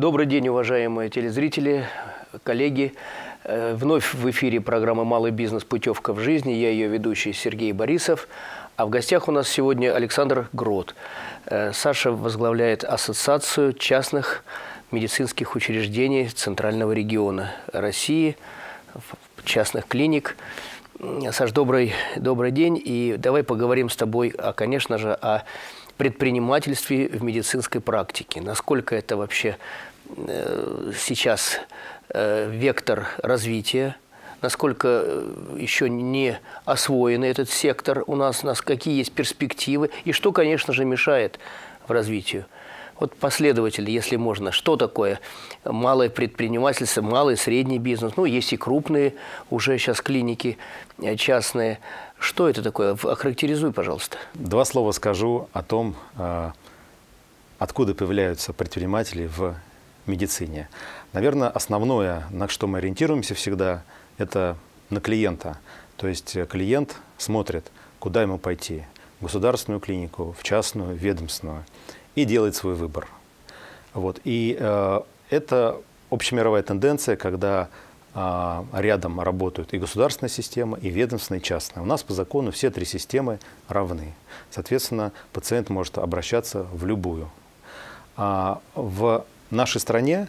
Добрый день, уважаемые телезрители, коллеги. Э, вновь в эфире программа «Малый бизнес. Путевка в жизни». Я ее ведущий Сергей Борисов. А в гостях у нас сегодня Александр Грот. Э, Саша возглавляет Ассоциацию частных медицинских учреждений Центрального региона России, частных клиник. Саш, добрый, добрый день. И давай поговорим с тобой, а, конечно же, о предпринимательстве в медицинской практике. Насколько это вообще сейчас э, вектор развития, насколько э, еще не освоен этот сектор у нас, у нас какие есть перспективы и что, конечно же, мешает в развитию. Вот последователи, если можно, что такое малое предпринимательство, малый, средний бизнес, ну, есть и крупные уже сейчас клиники частные – что это такое? Охарактеризуй, пожалуйста. Два слова скажу о том, откуда появляются предприниматели в медицине. Наверное, основное, на что мы ориентируемся всегда, это на клиента. То есть клиент смотрит, куда ему пойти. В государственную клинику, в частную, ведомственную. И делает свой выбор. Вот. И э, это общемировая тенденция, когда а, рядом работают и государственная система, и ведомственная, и частная. У нас по закону все три системы равны. Соответственно, пациент может обращаться в любую. А, в нашей стране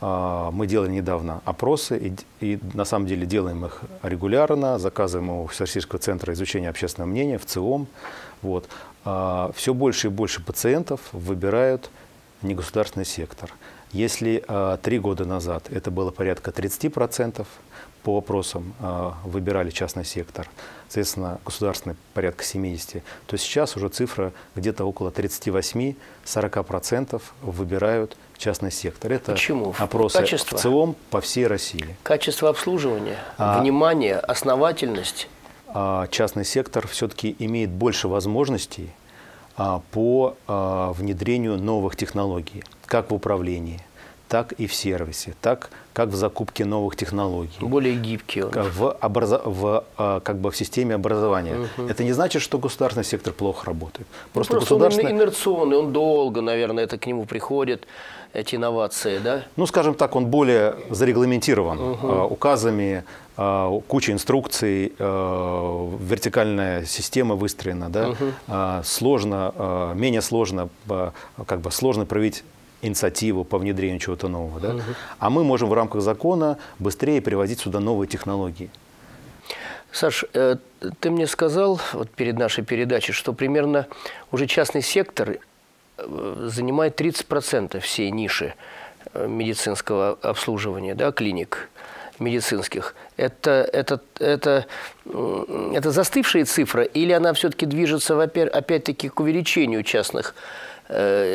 а, мы делали недавно опросы, и, и на самом деле делаем их регулярно, заказываем у Всероссийского центра изучения общественного мнения, в ЦИОМ. Вот. Все больше и больше пациентов выбирают негосударственный сектор. Если э, три года назад это было порядка 30%, по вопросам э, выбирали частный сектор, соответственно, государственный порядка 70%, то сейчас уже цифра где-то около 38-40% выбирают частный сектор. Это Почему? опросы Качество? в целом по всей России. Качество обслуживания, а, внимание, основательность. А, частный сектор все-таки имеет больше возможностей а, по а, внедрению новых технологий как в управлении, так и в сервисе, так как в закупке новых технологий. Более гибкий он. В, образо... в, а, как бы в системе образования. Угу. Это не значит, что государственный сектор плохо работает. Просто, ну, просто государственный... он инерционный, он долго, наверное, это к нему приходит, эти инновации, да? Ну, скажем так, он более зарегламентирован угу. указами, а, куча инструкций, вертикальная система выстроена, да? угу. сложно, менее сложно, как бы сложно проявить инициативу по внедрению чего-то нового. Да? Угу. А мы можем в рамках закона быстрее привозить сюда новые технологии. Саш, э, ты мне сказал вот перед нашей передачей, что примерно уже частный сектор э, занимает 30% всей ниши э, медицинского обслуживания, да, клиник медицинских. Это, это, это, это застывшая цифра или она все-таки движется опять-таки к увеличению частных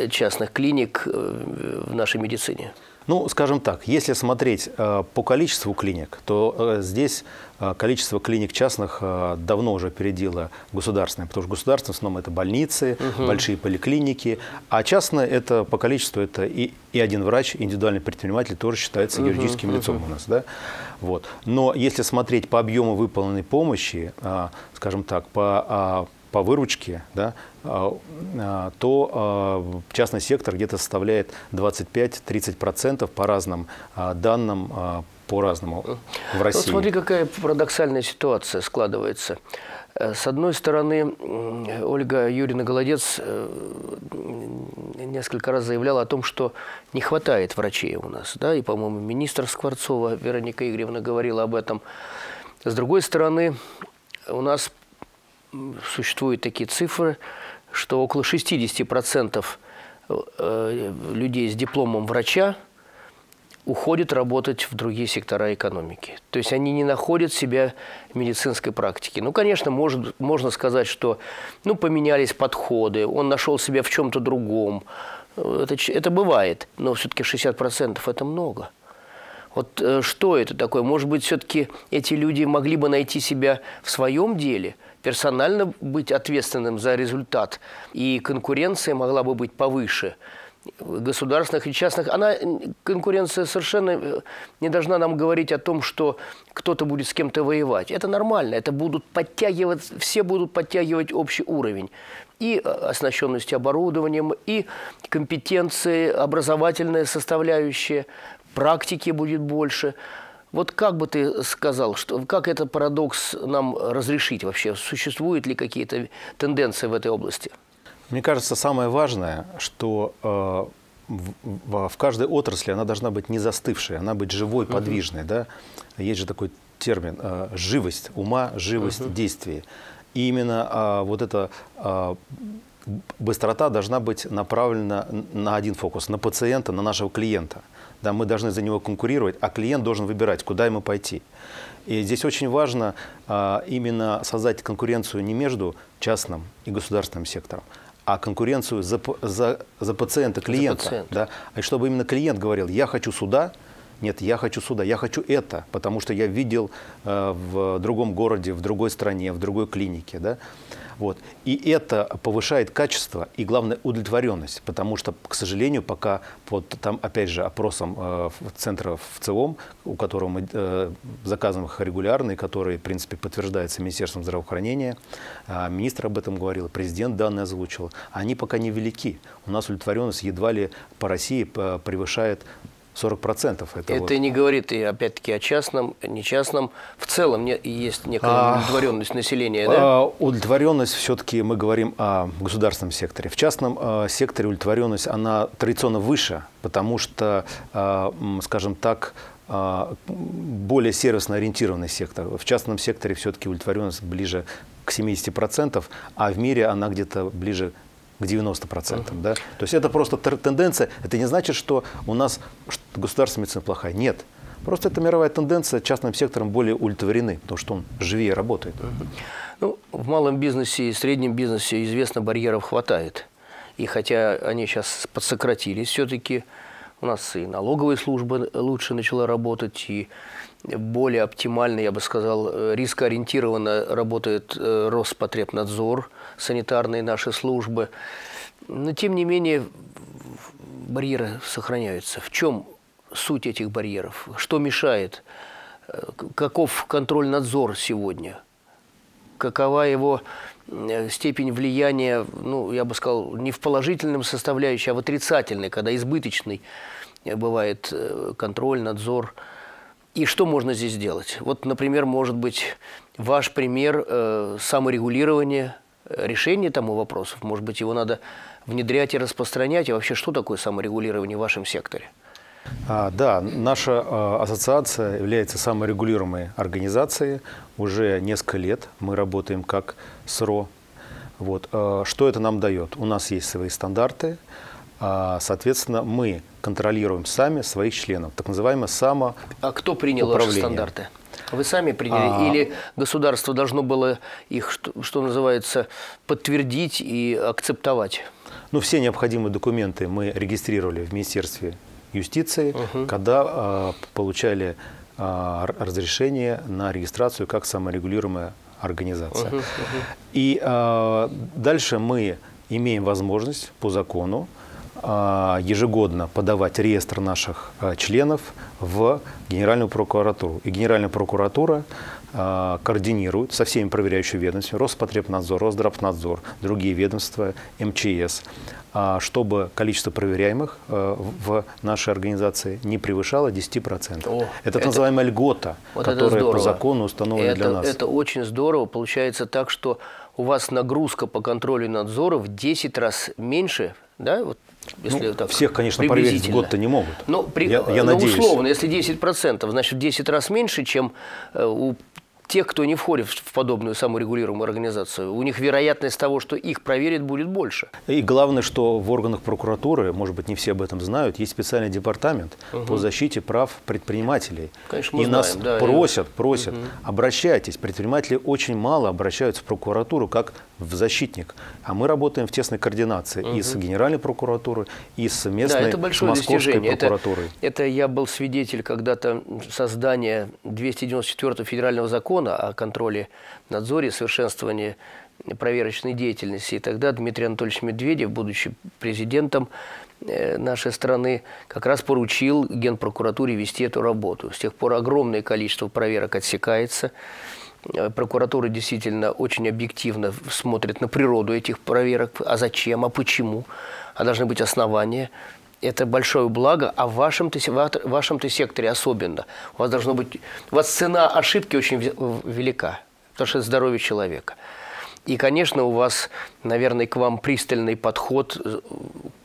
частных клиник э, в нашей медицине? Ну, скажем так, если смотреть э, по количеству клиник, то э, здесь э, количество клиник частных э, давно уже опередило государственное, потому что государственное в основном это больницы, угу. большие поликлиники, а частное это по количеству это и, и один врач, индивидуальный предприниматель тоже считается угу, юридическим угу. лицом у нас. Да? Вот. Но если смотреть по объему выполненной помощи, э, скажем так, по э, по выручке, да, а, а, то а, частный сектор где-то составляет 25-30% по разным данным, по-разному в России. Вот смотри, какая парадоксальная ситуация складывается. Э, с одной стороны, Ольга Юрьевна Голодец э, несколько раз заявляла о том, что не хватает врачей у нас. Да? И, по-моему, министр Скворцова Вероника Игоревна говорила об этом. С другой стороны, у нас существуют такие цифры, что около 60% э, людей с дипломом врача уходят работать в другие сектора экономики. То есть они не находят себя в медицинской практике. Ну, конечно, может, можно сказать, что ну, поменялись подходы, он нашел себя в чем-то другом. Это, это бывает, но все-таки 60% это много. Вот э, что это такое? Может быть, все-таки эти люди могли бы найти себя в своем деле – персонально быть ответственным за результат, и конкуренция могла бы быть повыше государственных и частных, она, конкуренция совершенно э, не должна нам говорить о том, что кто-то будет с кем-то воевать. Это нормально, это будут подтягивать, все будут подтягивать общий уровень. и оснащенности оборудованием, и компетенции, образовательная составляющая, практики будет больше. Вот как бы ты сказал, что, как этот парадокс нам разрешить вообще? Существуют ли какие-то тенденции в этой области? Мне кажется, самое важное, что э, в, в каждой отрасли она должна быть не застывшей, она быть живой, подвижной. Uh-huh. Да? Есть же такой термин э, живость ума, живость uh-huh. действий. И именно э, вот эта э, быстрота должна быть направлена на один фокус, на пациента, на нашего клиента. Да, мы должны за него конкурировать, а клиент должен выбирать, куда ему пойти. И здесь очень важно а, именно создать конкуренцию не между частным и государственным сектором, а конкуренцию за, за, за пациента, клиента. За пациента. Да? И чтобы именно клиент говорил, я хочу сюда, нет, я хочу сюда, я хочу это, потому что я видел э, в другом городе, в другой стране, в другой клинике. Да? Вот. И это повышает качество и, главное, удовлетворенность, потому что, к сожалению, пока под, там, опять же, опросом э, центра в ЦИОМ, у которого мы э, заказываем их регулярно, и который, в принципе, подтверждается Министерством здравоохранения, э, министр об этом говорил, президент данные озвучил, они пока не велики. У нас удовлетворенность едва ли по России э, превышает 40% это, это вот. не говорит и опять-таки о частном, не частном. В целом не, есть некая а, удовлетворенность населения, да? А, удовлетворенность все-таки мы говорим о государственном секторе. В частном а, секторе удовлетворенность, она традиционно выше, потому что, а, скажем так, а, более сервисно ориентированный сектор. В частном секторе все-таки удовлетворенность ближе к 70%, а в мире она где-то ближе к 90%. Uh-huh. Да? То есть это просто тенденция. Это не значит, что у нас государственная медицина плохая. Нет. Просто это мировая тенденция, частным сектором более удовлетворены, потому что он живее работает. Ну, в малом бизнесе и среднем бизнесе, известно, барьеров хватает. И хотя они сейчас подсократились, все-таки у нас и налоговая служба лучше начала работать, и более оптимально, я бы сказал, э, рискоориентированно работает э, Роспотребнадзор, санитарные наши службы. Но, тем не менее, барьеры сохраняются. В чем суть этих барьеров? Что мешает? Э, каков контроль-надзор сегодня? Какова его степень влияния, ну, я бы сказал, не в положительном составляющей, а в отрицательной, когда избыточный бывает контроль, надзор – и что можно здесь сделать? Вот, например, может быть, ваш пример э, саморегулирования, э, решения тому вопросов. Может быть, его надо внедрять и распространять. И вообще, что такое саморегулирование в вашем секторе? А, да, наша а, ассоциация является саморегулируемой организацией. Уже несколько лет мы работаем как СРО. Вот. А, что это нам дает? У нас есть свои стандарты. Соответственно, мы контролируем сами своих членов, так называемое само. А кто принял ваши стандарты? Вы сами приняли? А... Или государство должно было их, что, что называется, подтвердить и акцептовать? Ну, все необходимые документы мы регистрировали в Министерстве юстиции, угу. когда э, получали э, разрешение на регистрацию как саморегулируемая организация. Угу, угу. И э, дальше мы имеем возможность по закону ежегодно подавать реестр наших членов в Генеральную прокуратуру. И Генеральная прокуратура координирует со всеми проверяющими ведомствами, Роспотребнадзор, Росздравнадзор, другие ведомства, МЧС, чтобы количество проверяемых в нашей организации не превышало 10%. О, это, это называемая льгота, вот которая по закону установлена это, для нас. Это очень здорово. Получается так, что у вас нагрузка по контролю и надзору в 10 раз меньше, да, вот если ну, так всех, конечно, проверить в год-то не могут. Но, при, я, я но надеюсь. условно, если 10%, значит, в 10 раз меньше, чем э, у тех, кто не входит в подобную саморегулируемую организацию, у них вероятность того, что их проверят, будет больше. И главное, что в органах прокуратуры, может быть, не все об этом знают, есть специальный департамент угу. по защите прав предпринимателей. Конечно, мы и знаем, нас да, просят, просят, угу. обращайтесь. Предприниматели очень мало обращаются в прокуратуру как в защитник. А мы работаем в тесной координации угу. и с Генеральной прокуратурой, и с местной да, это большое Московской достижение. прокуратурой. Это, это я был свидетель когда-то создания 294 федерального закона о контроле, надзоре, совершенствовании проверочной деятельности. И тогда Дмитрий Анатольевич Медведев, будучи президентом э, нашей страны, как раз поручил Генпрокуратуре вести эту работу. С тех пор огромное количество проверок отсекается. Э, прокуратура действительно очень объективно смотрит на природу этих проверок. А зачем, а почему? А должны быть основания. Это большое благо, а в вашем-то, в вашем-то секторе особенно. У вас должно быть... У вас цена ошибки очень велика, потому что это здоровье человека. И, конечно, у вас, наверное, к вам пристальный подход э,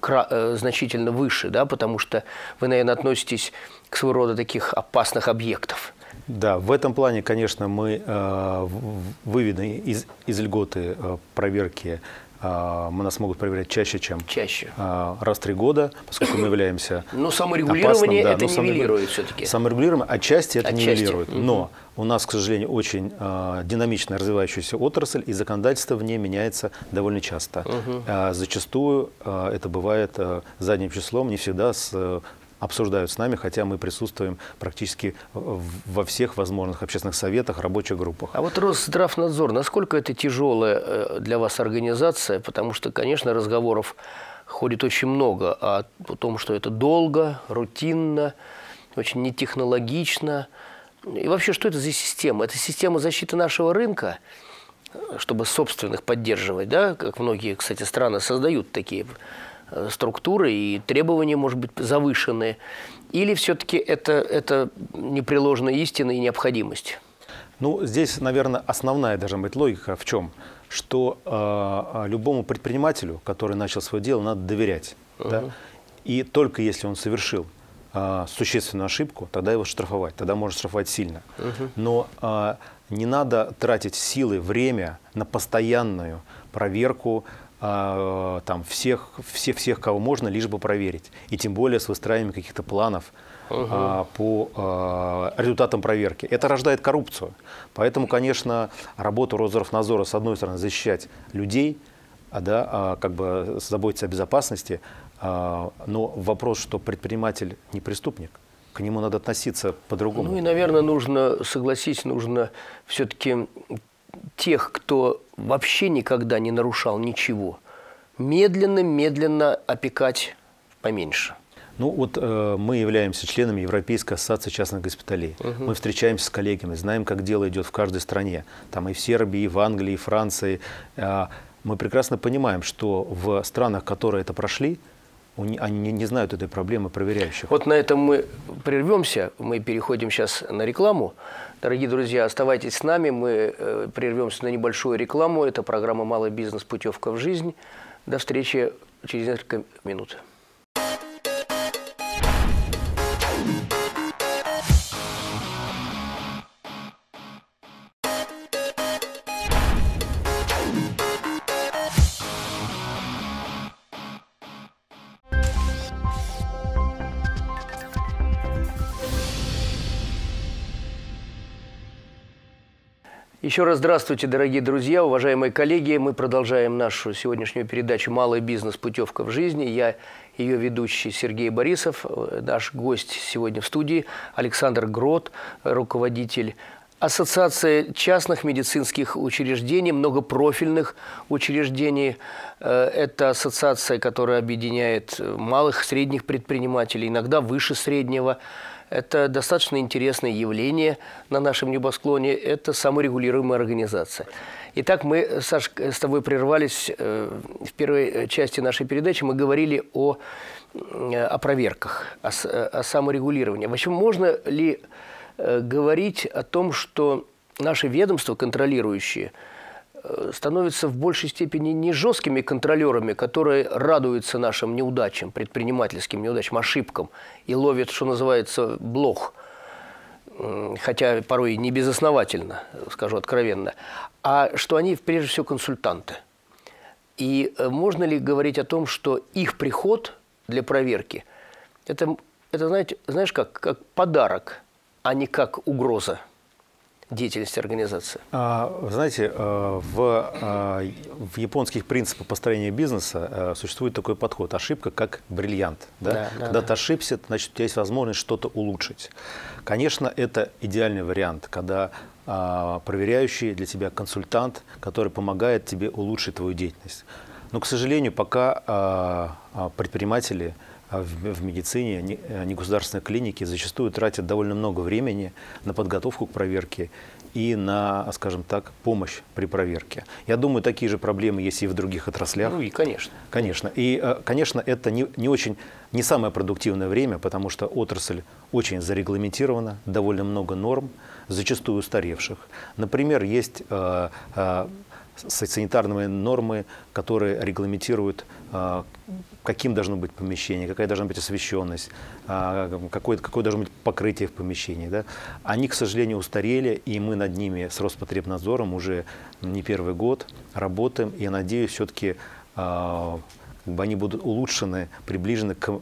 э, значительно выше, да, потому что вы, наверное, относитесь к своего рода таких опасных объектов – да, в этом плане, конечно, мы э, выведены из, из льготы э, проверки э, мы нас могут проверять чаще, чем чаще. Раз в три года, поскольку мы являемся Но саморегулирование опасным, да, это нивелирует все-таки. Саморегулируем отчасти это отчасти. нивелирует. Угу. Но у нас, к сожалению, очень э, динамично развивающаяся отрасль, и законодательство в ней меняется довольно часто. Угу. Э, зачастую э, это бывает э, задним числом, не всегда с э, обсуждают с нами, хотя мы присутствуем практически во всех возможных общественных советах, рабочих группах. А вот Росздравнадзор, насколько это тяжелая э, для вас организация? Потому что, конечно, разговоров ходит очень много о том, что это долго, рутинно, очень нетехнологично. И вообще, что это за система? Это система защиты нашего рынка, чтобы собственных поддерживать, да, как многие, кстати, страны создают такие Э, структуры и требования, может быть, завышенные? Или все-таки это, это непреложная истина и необходимость? Ну, здесь, наверное, основная должна быть логика в чем? Что э, любому предпринимателю, который начал свое дело, надо доверять. Угу. Да? И только если он совершил э, существенную ошибку, тогда его штрафовать, тогда можно штрафовать сильно. Угу. Но э, не надо тратить силы, время на постоянную проверку а, там, всех, всех, всех, кого можно, лишь бы проверить. И тем более с выстраиванием каких-то планов угу. а, по а, результатам проверки. Это рождает коррупцию. Поэтому, конечно, работа Росздравнадзора, с одной стороны, защищать людей, а, да, а, как бы заботиться о безопасности, а, но вопрос, что предприниматель не преступник, к нему надо относиться по-другому. Ну и, наверное, нужно, согласись, нужно все-таки тех, кто вообще никогда не нарушал ничего, медленно-медленно опекать поменьше. Ну вот э, мы являемся членами Европейской ассоциации частных госпиталей. Угу. Мы встречаемся с коллегами, знаем, как дело идет в каждой стране. Там и в Сербии, и в Англии, и в Франции. Э, мы прекрасно понимаем, что в странах, которые это прошли, они не знают этой проблемы проверяющих. Вот на этом мы прервемся. Мы переходим сейчас на рекламу. Дорогие друзья, оставайтесь с нами. Мы э, прервемся на небольшую рекламу. Это программа «Малый бизнес. Путевка в жизнь». До встречи через несколько минут. Еще раз здравствуйте, дорогие друзья, уважаемые коллеги. Мы продолжаем нашу сегодняшнюю передачу «Малый бизнес. Путевка в жизни». Я ее ведущий Сергей Борисов. Наш гость сегодня в студии Александр Грот, руководитель Ассоциации частных медицинских учреждений, многопрофильных учреждений. Э, это ассоциация, которая объединяет малых, средних предпринимателей, иногда выше среднего это достаточно интересное явление на нашем небосклоне. Это саморегулируемая организация. Итак, мы, Саш, с тобой прервались э, в первой части нашей передачи. Мы говорили о, о проверках, о, о саморегулировании. В общем, можно ли э, говорить о том, что наши ведомства контролирующие – Э, становятся в большей степени не жесткими контролерами, которые радуются нашим неудачам, предпринимательским неудачам, ошибкам и ловят, что называется, блох, хотя порой не безосновательно, скажу откровенно, а что они прежде всего консультанты. И э, можно ли говорить о том, что их приход для проверки это, это знаете, знаешь, как, как подарок, а не как угроза? деятельности организации? А, знаете, э, в, э, в японских принципах построения бизнеса э, существует такой подход. Ошибка как бриллиант. Да? Да, да, когда да. ты ошибся, значит, у тебя есть возможность что-то улучшить. Конечно, это идеальный вариант, когда а, проверяющий для тебя консультант, который помогает тебе улучшить твою деятельность. Но, к сожалению, пока а, предприниматели в, в медицине, негосударственные клиники зачастую тратят довольно много времени на подготовку к проверке и на, скажем так, помощь при проверке. Я думаю, такие же проблемы есть и в других отраслях. Ну и конечно. Конечно. И, э, конечно, это не, не очень, не самое продуктивное время, потому что отрасль очень зарегламентирована, довольно много норм, зачастую устаревших. Например, есть э, э, санитарные нормы, которые регламентируют, а, каким должно быть помещение, какая должна быть освещенность, а, какое, какое должно быть покрытие в помещении. Да? Они, к сожалению, устарели, и мы над ними с Роспотребнадзором уже не первый год работаем. Я надеюсь, все-таки а, как бы они будут улучшены, приближены к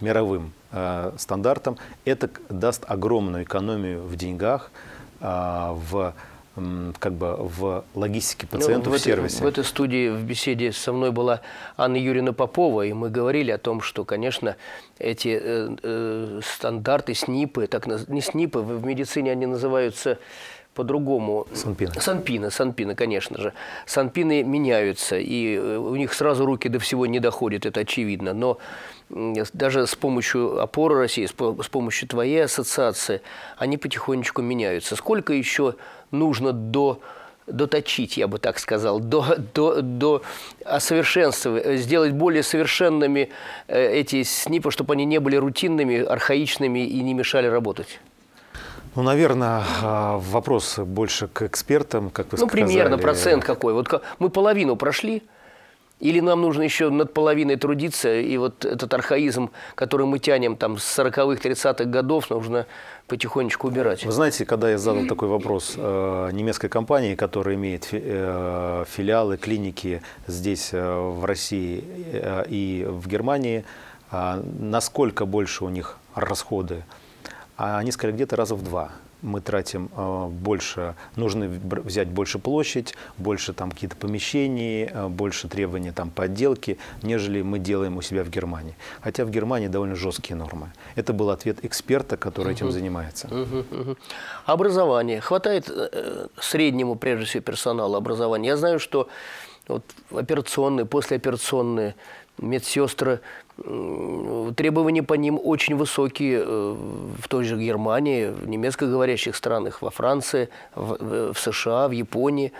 мировым стандартам. Это даст огромную экономию в деньгах, в как бы в логистике пациентов ну, в, в сервисе. В этой студии в беседе со мной была Анна Юрьевна Попова, и мы говорили о том, что, конечно, эти э, э, стандарты, СНИПы, так, не СНИПы, в медицине они называются по-другому. Санпины. Санпины, санпины, конечно же. Санпины меняются, и э, у них сразу руки до всего не доходят, это очевидно. Но даже с помощью опоры России, с помощью твоей ассоциации, они потихонечку меняются. Сколько еще нужно до доточить, я бы так сказал, до, до, до совершенствования, сделать более совершенными э, эти СНИПы, чтобы они не были рутинными, архаичными и не мешали работать? Ну, наверное, а, вопрос больше к экспертам, как вы ну, сказали. Ну, примерно процент какой. Вот мы половину прошли, или нам нужно еще над половиной трудиться, и вот этот архаизм, который мы тянем там с 40-х, 30-х годов, нужно потихонечку убирать. Вы знаете, когда я задал такой вопрос э, немецкой компании, которая имеет э, филиалы, клиники здесь, э, в России и в Германии, э, насколько больше у них расходы, а они сказали где-то раза в два мы тратим э, больше, нужно взять больше площадь, больше там какие-то помещения, э, больше требований там по отделке, нежели мы делаем у себя в Германии. Хотя в Германии довольно жесткие нормы. Это был ответ эксперта, который угу. этим занимается. Угу, угу. Образование. Хватает э, среднему, прежде всего, персонала образования. Я знаю, что вот операционные, послеоперационные медсестры Требования по ним очень высокие э, в той же Германии, в немецкоговорящих странах, во Франции, в, США, в Японии.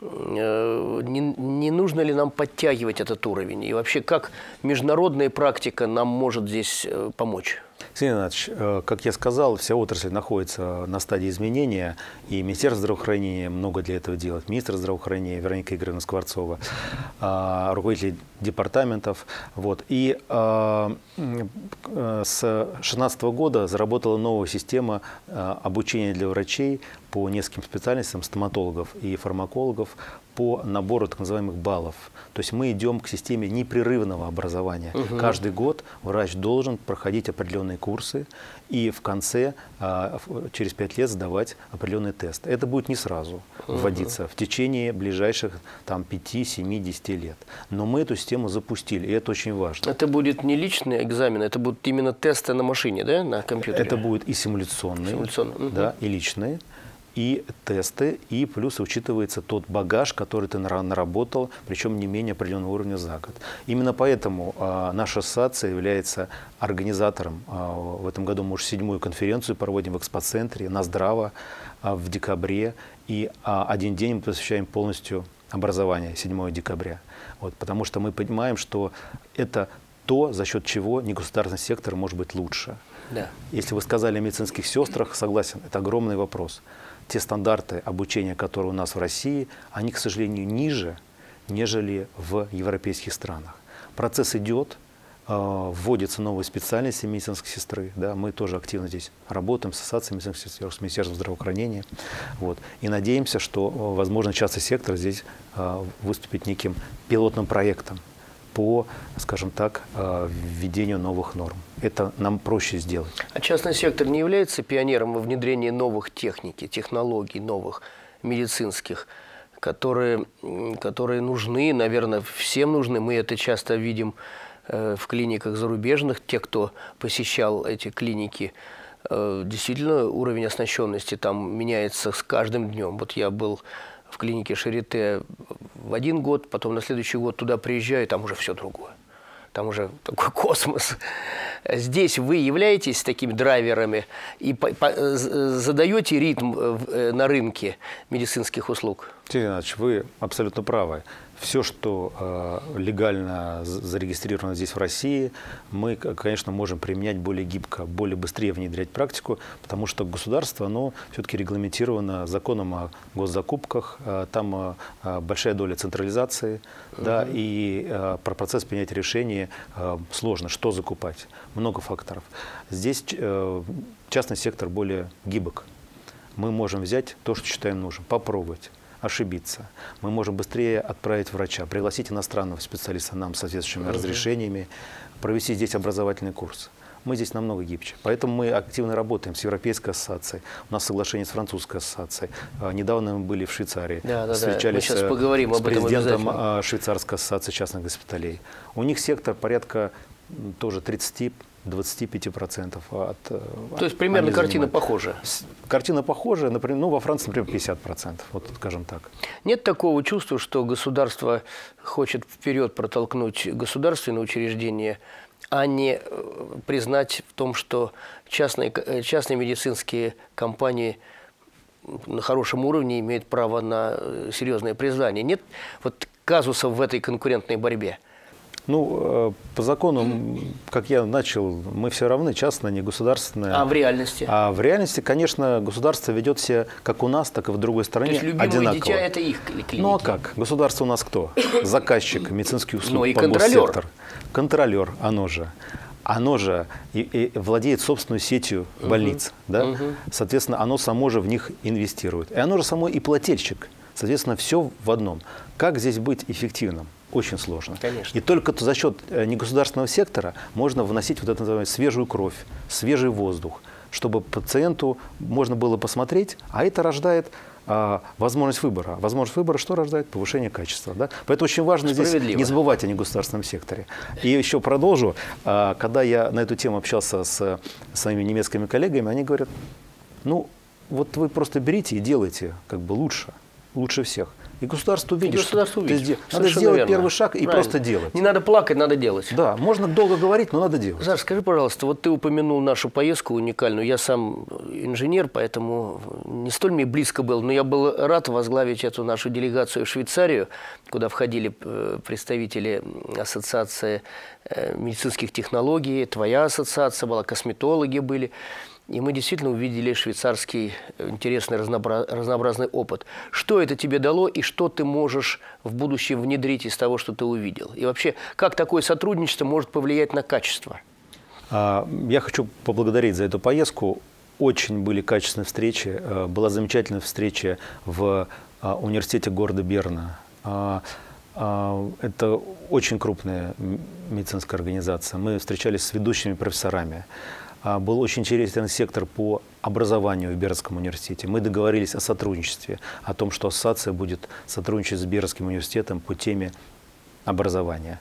Э, не, не нужно ли нам подтягивать этот уровень? И вообще, как международная практика нам может здесь э, помочь? Сергей Иванович, э, как я сказал, вся отрасль находится на стадии изменения, и Министерство здравоохранения много для этого делает. Министр здравоохранения Вероника Игоревна Скворцова, а, руководители департаментов. Вот. И а, с 2016 года заработала новая система э, обучения для врачей по нескольким специальностям стоматологов и фармакологов по набору так называемых баллов. То есть мы идем к системе непрерывного образования. Угу. Каждый год врач должен проходить определенные курсы и в конце, а, через пять лет, сдавать определенный тест. Это будет не сразу вводиться, в течение ближайших там, 5, 7, 10 лет. Но мы эту систему запустили, и это очень важно. Это будет не личный экзамен, это будут именно тесты на машине, да, на компьютере? Это будет и симуляционные, симуляционные. Да, и личные и тесты, и плюс учитывается тот багаж, который ты наработал, причем не менее определенного уровня за год. Именно поэтому а, наша ассоциация является организатором. А, в этом году мы уже седьмую конференцию проводим в экспоцентре на здраво а, в декабре, и один день мы посвящаем полностью образованию 7 декабря. Вот, потому что мы понимаем, что это то, за счет чего негосударственный сектор может быть лучше. Да. Если вы сказали о медицинских сестрах, согласен, это огромный вопрос те стандарты обучения, которые у нас в России, они, к сожалению, ниже, нежели в европейских странах. Процесс идет, э, вводятся новые специальности медицинской сестры. Да, мы тоже активно здесь работаем с ассоциацией медицинских сестер, с Министерством здравоохранения. Вот, и надеемся, что, э, возможно, частный сектор здесь э, выступит неким пилотным проектом по, скажем так, э, введению новых норм. Это нам проще сделать. А частный сектор не является пионером во внедрении новых техники, технологий новых медицинских, которые, которые нужны, наверное, всем нужны. Мы это часто видим э, в клиниках зарубежных, те, кто посещал эти клиники, э, действительно уровень оснащенности там меняется с каждым днем. Вот я был в клинике Шарите в один год, потом на следующий год туда приезжаю, и там уже все другое. там уже такой космос. Здесь вы являетесь такими драйверами и по, по, задаете ритм на рынке медицинских услуг? Сергей Иванович, вы абсолютно правы все, что э, легально зарегистрировано здесь в России, мы, конечно, можем применять более гибко, более быстрее внедрять практику, потому что государство, оно все-таки регламентировано законом о госзакупках, э, там э, большая доля централизации, угу. да, и про процесс принятия решений э, сложно, что закупать, много факторов. Здесь частный сектор более гибок. Мы можем взять то, что считаем нужным, попробовать ошибиться. Мы можем быстрее отправить врача, пригласить иностранного специалиста нам с соответствующими угу. разрешениями, провести здесь образовательный курс. Мы здесь намного гибче. Поэтому мы активно работаем с Европейской ассоциацией. У нас соглашение с Французской ассоциацией. А, недавно мы были в Швейцарии. Да, да, встречались да. Мы сейчас поговорим с президентом а, Швейцарской ассоциации частных госпиталей. У них сектор порядка тоже 30 25% от... Э, То есть примерно картина похожа? Картина похожая, например, ну, во Франции, например, 50%, вот скажем так. Нет такого чувства, что государство хочет вперед протолкнуть государственные учреждения, а не э, признать в том, что частные, э, частные медицинские компании на хорошем уровне имеют право на серьезное признание. Нет вот казусов в этой конкурентной борьбе? Ну, э, по закону, как я начал, мы все равны, частное, не государственное. А в реальности? А в реальности, конечно, государство ведет себя как у нас, так и в другой стране То есть одинаково. дитя – это их клиники? Ну, а как? Государство у нас кто? Заказчик медицинских услуг, ну, и контролер. Контролер, оно же оно же и, и владеет собственной сетью больниц, угу, да? Угу. соответственно, оно само же в них инвестирует. И оно же само и плательщик. Соответственно, все в одном. Как здесь быть эффективным? Очень сложно. Конечно. И только за счет э, негосударственного сектора можно вносить вот эту называемую свежую кровь, свежий воздух, чтобы пациенту можно было посмотреть, а это рождает а, возможность выбора. Возможность выбора что рождает? Повышение качества. Да? Поэтому очень важно здесь не забывать о негосударственном секторе. И еще продолжу. А, когда я на эту тему общался с своими немецкими коллегами, они говорят, ну, вот вы просто берите и делайте как бы лучше, лучше всех. И государство увидит. И государство увидит. Есть, надо сделать верно. первый шаг и Правильно. просто делать. Не надо плакать, надо делать. Да, можно долго говорить, но надо делать. Зар, скажи, пожалуйста, вот ты упомянул нашу поездку уникальную. Я сам инженер, поэтому не столь мне близко был, но я был рад возглавить эту нашу делегацию в Швейцарию, куда входили э, представители Ассоциации э, медицинских технологий, твоя ассоциация была, косметологи были. И мы действительно увидели швейцарский э, интересный разнообразный опыт. Что это тебе дало и что ты можешь в будущем внедрить из того, что ты увидел? И вообще, как такое сотрудничество может повлиять на качество? А, я хочу поблагодарить за эту поездку. Очень были качественные встречи. Э, была замечательная встреча в а, университете города Берна. А, это очень крупная медицинская организация. Мы встречались с ведущими профессорами. А, был очень интересный сектор по образованию в Бернском университете. Мы договорились о сотрудничестве, о том, что ассоциация будет сотрудничать с Бернским университетом по теме образования.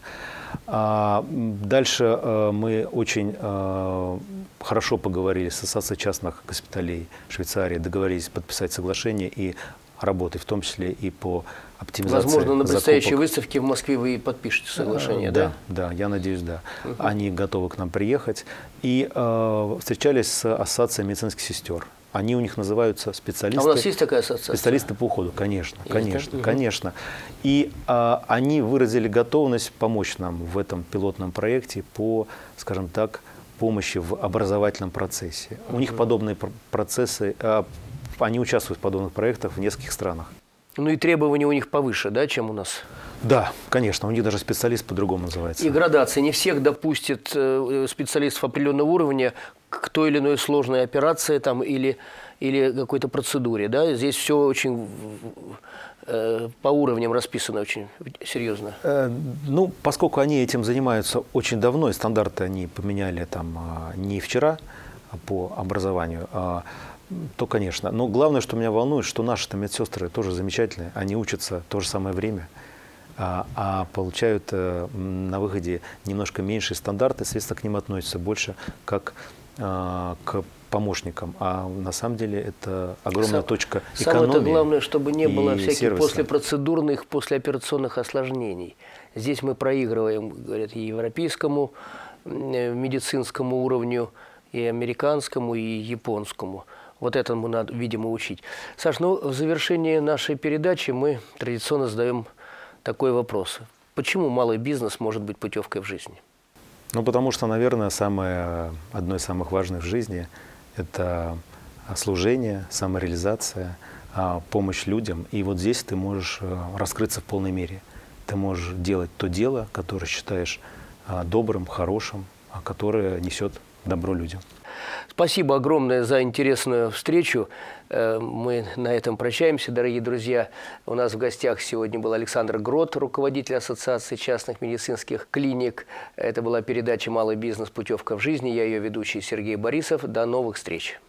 А, дальше э, мы очень э, хорошо поговорили с Ассоциацией частных госпиталей Швейцарии, договорились подписать соглашение и работы, в том числе и по оптимизации Возможно, на предстоящей закупок. выставке в Москве вы подпишете соглашение, э, да? Да, да, я надеюсь, да. Угу. Они готовы к нам приехать. И э, встречались с Ассоциацией медицинских сестер. Они у них называются специалисты. А у нас есть такая ассоциация? Специалисты по уходу, конечно, есть, конечно, да? конечно. И а, они выразили готовность помочь нам в этом пилотном проекте по, скажем так, помощи в образовательном процессе. У них подобные процессы, а, они участвуют в подобных проектах в нескольких странах. Ну и требования у них повыше, да, чем у нас? Да, конечно, у них даже специалист по-другому называется. И градация. Не всех допустит э, специалистов определенного уровня к той или иной сложной операции там, или, или какой-то процедуре. Да? Здесь все очень э, по уровням расписано очень серьезно. Э, ну, поскольку они этим занимаются очень давно, и стандарты они поменяли там а, не вчера по образованию, а то, конечно. Но главное, что меня волнует, что наши медсестры тоже замечательные. Они учатся в то же самое время, а, а получают а, на выходе немножко меньшие стандарты, соответственно, к ним относятся больше как а, к помощникам, а на самом деле это огромная Сам, точка экономии. Самое главное, чтобы не было всяких сервиса. послепроцедурных, послеоперационных осложнений. Здесь мы проигрываем, говорят, и европейскому э, медицинскому уровню, и американскому, и японскому. Вот этому надо, видимо, учить. Саш, ну, в завершении нашей передачи мы традиционно задаем такой вопрос. Почему малый бизнес может быть путевкой в жизни? Ну, потому что, наверное, самое, одно из самых важных в жизни – это служение, самореализация, а, помощь людям. И вот здесь ты можешь э, раскрыться в полной мере. Ты можешь делать то дело, которое считаешь а, добрым, хорошим, а которое несет добро людям. Спасибо огромное за интересную встречу. Э, мы на этом прощаемся, дорогие друзья. У нас в гостях сегодня был Александр Грот, руководитель Ассоциации частных медицинских клиник. Это была передача «Малый бизнес. Путевка в жизни». Я ее ведущий Сергей Борисов. До новых встреч.